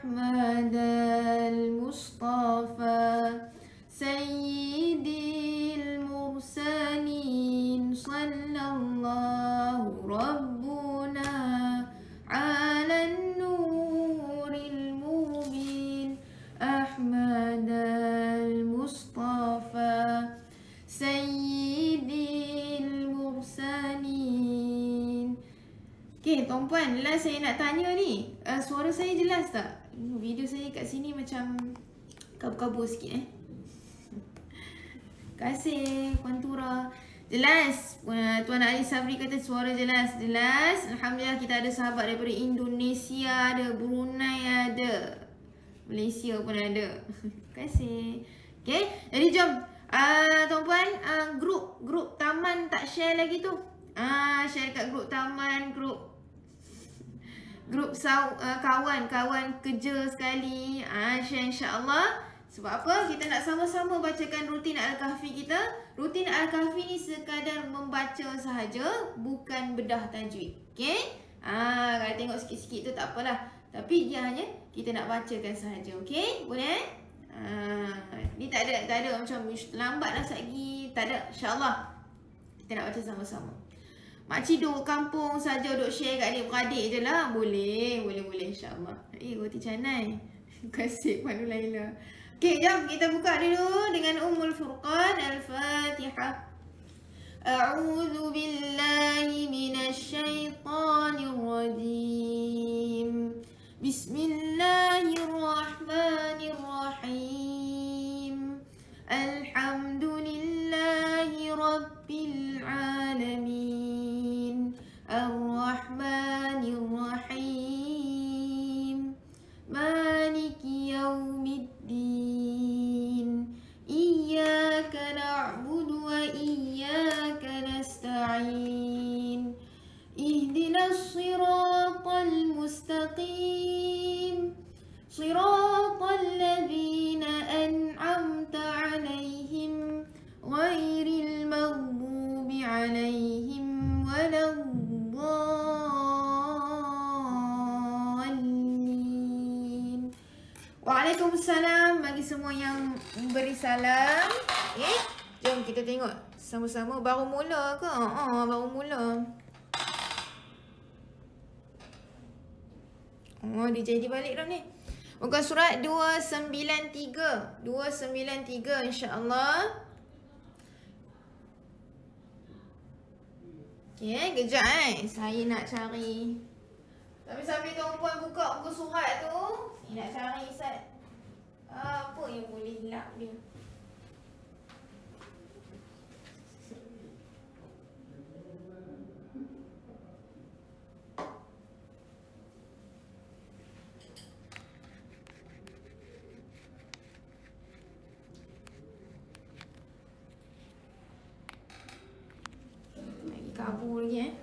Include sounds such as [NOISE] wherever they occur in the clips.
أحمد المصطفى سيد المرسلين صلى الله ربنا على النور المبين أحمد المصطفى سيد المرسلين Okay, tuan-puan, last saya nak tanya ni. Uh, suara saya jelas tak? Video saya kat sini macam kabur-kabur sikit eh. Kasih, Puan Tura. Jelas. Uh, Tuan Ali Sabri kata suara jelas. Jelas. Alhamdulillah kita ada sahabat daripada Indonesia ada, Brunei ada. Malaysia pun ada. Kasih. Okay, jadi jom. Uh, tuan-puan, uh, grup grup taman tak share lagi tu. Ah, uh, share kat grup taman, grup grup uh, kawan-kawan kerja sekali uh, share insyaAllah sebab apa? Kita nak sama-sama bacakan rutin Al-Kahfi kita rutin Al-Kahfi ni sekadar membaca sahaja bukan bedah tajwid okay? Uh, kalau tengok sikit-sikit tu tak apalah tapi dia hanya kita nak bacakan sahaja okay? boleh? Uh, ni tak ada, tak ada macam lambat lah lagi tak ada insyaAllah kita nak baca sama-sama Makcik duduk kampung saja duduk share kat adik-beradik je lah. Boleh, boleh, boleh insyaAllah. Eh, roti canai. [LAUGHS] Kasih Puan Laila. Okay, jom kita buka dulu dengan Ummul Furqan. Al-Fatihah. A'udhu billahi minasyaitanirrajim. Bismillahirrahmanirrahim. Alhamdulillahi Rabbil Alamin. Waalaikumsalam bagi semua yang beri salam. Eh, jom kita tengok sama-sama baru mula ke? Ha, baru mula. Oh, dia jadi balik dah ni. Muka surat 293. 293 insya-Allah. Okay, kejap eh. Saya nak cari. Tapi sambil tuan-puan buka buku surat tu, saya nak cari Ustaz. Apa yang boleh lap dia? Kabur lagi eh.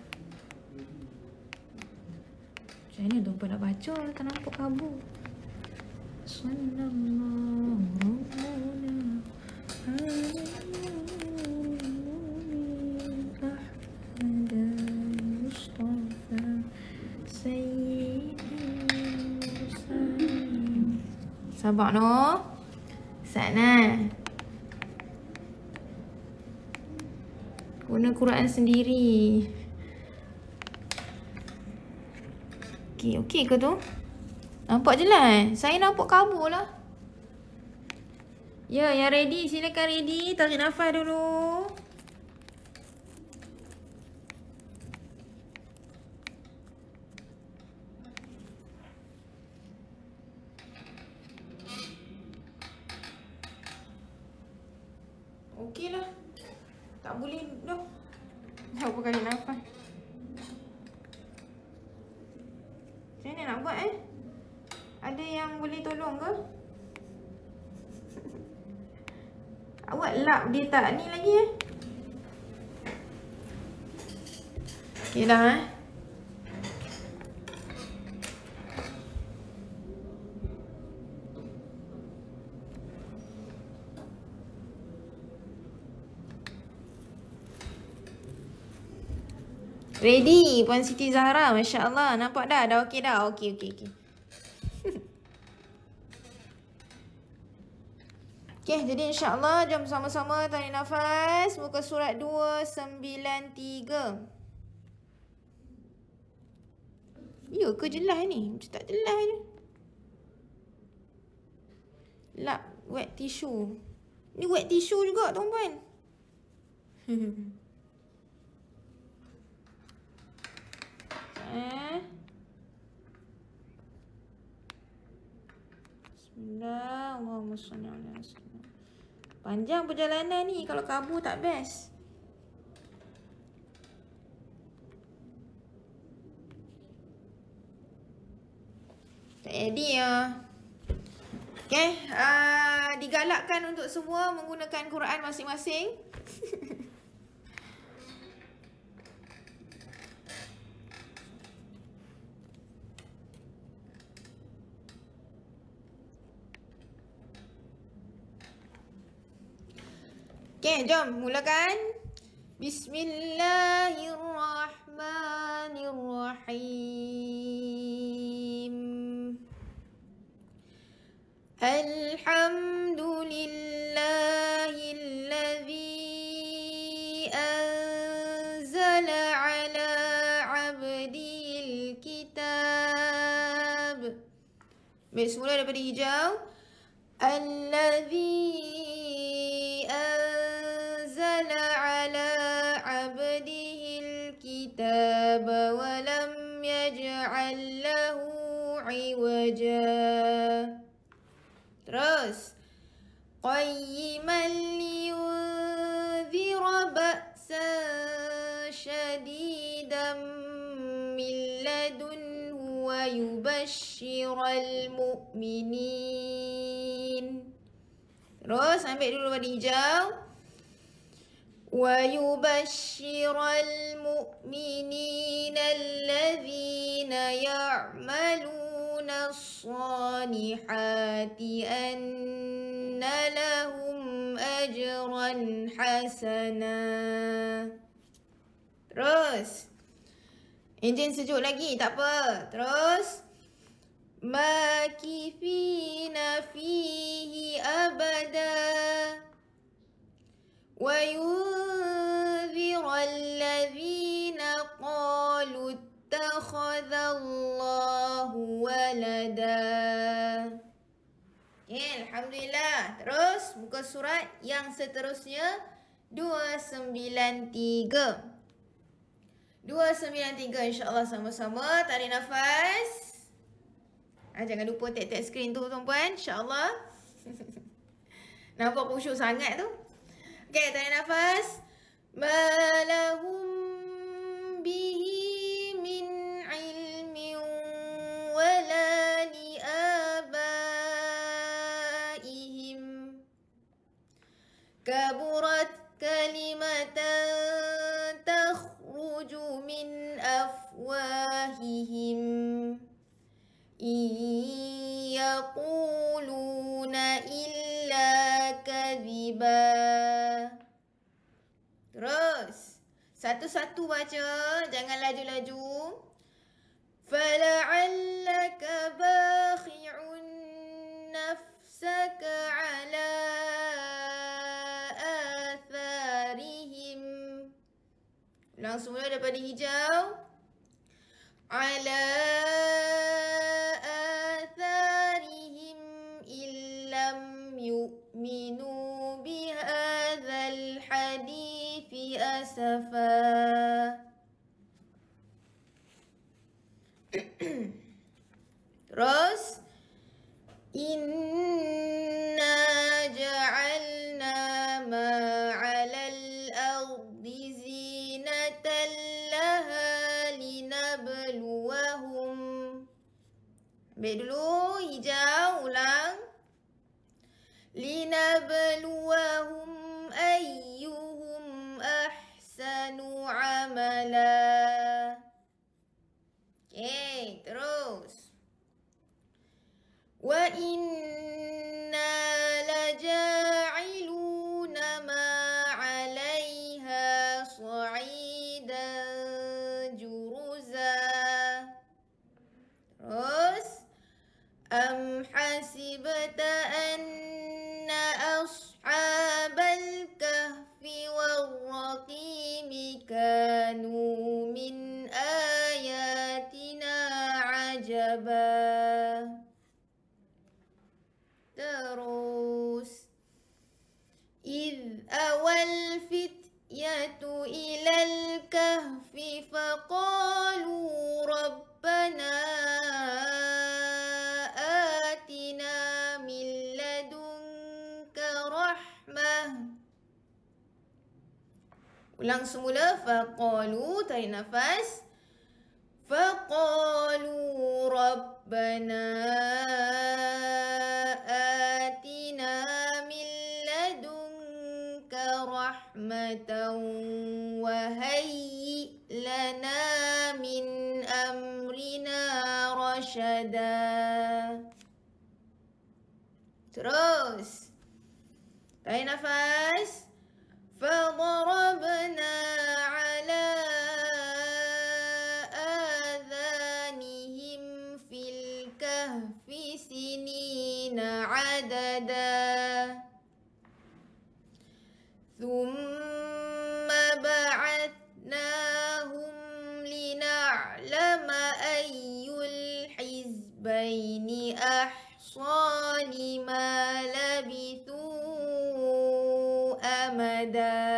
Macam mana tuan-puan nak baca? Tak nampak kabur. Sabar no. Sana. Guna Quran sendiri. Okey, okey ke tu? Nampak jelas? Saya nampak kabur lah. Ya, yang ready silakan ready. Tarik nafas dulu. Okey lah. Tak boleh dah. Berapa kali nafas? Macam mana nak buat eh? Ada yang boleh tolong ke? Awak lap dia tak ni lagi eh? Okey dah eh? Ready Puan Siti Zahra Masya Allah Nampak dah Dah okey dah Okey okey okey Okay, jadi insyaAllah jom sama-sama tarik nafas. Muka surat 293. Ya ke jelas ni? Macam tak jelas ni. Lap wet tissue. Ni wet tissue juga tuan-tuan. [LAUGHS] eh. Bismillahirrahmanirrahim. Panjang perjalanan ni kalau kabur tak best. Tak edit ya. Okay. Uh, digalakkan untuk semua menggunakan Quran masing-masing. [LAUGHS] Okay, jom mulakan. Bismillahirrahmanirrahim. الحمد لله الذي أنزل على عبده الكتاب Baik, semula daripada hijau الذي لدنه ويبشر المؤمنين Terus ambil dulu warna hijau. ويبشر المؤمنين الذين يعملون الصالحات أن لهم أجرا حسنا Terus Enjin sejuk lagi tak apa Terus Makifina fihi abada وينذر الذين قالوا اتخذ الله ولدا Ya, Alhamdulillah. Terus muka surat yang seterusnya 293. 293 insyaAllah sama-sama. Tarik nafas. Ah, jangan lupa tag-tag skrin tu tuan-puan. InsyaAllah. [LAUGHS] Nampak khusyuk sangat tu. Okay, tarik nafas. Malahum Iyaquluna illa kadhibah. Terus. Satu-satu baca. Jangan laju-laju. فَلَعَلَّكَ بَاخِعٌ نَفْسَكَ عَلَىٰ آثَارِهِمْ Langsung mula daripada hijau. عَلَىٰ أسفا [COUGHS] Terus Inna أم حسبت أن أصحاب الكهف والرقيم كانوا من آياتنا عجبا Terus إذ أوى الفتية إلى الكهف فقالوا Ulang semula. Faqalu. Tarik nafas. Faqalu Rabbana atina min ladunka rahmatan wa hayyi lana min amrina rashada. Terus. Tarik nafas. عددا. ثم بعثناهم لنعلم أي الحزبين أحصى لما لبثوا أمدا.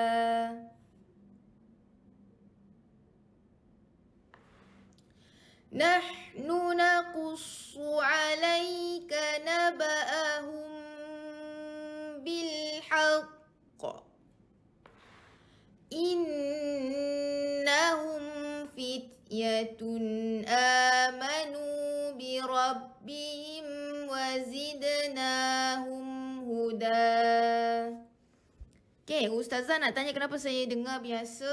نحن نقص عليك نبأهم بالحق إنهم فتية آمنوا بربهم وزدناهم هدى Okay, Ustazah nak tanya kenapa saya dengar biasa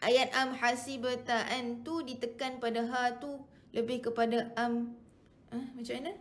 ayat am hasibata an tu ditekan pada ha tu lebih kepada am ah, macam mana?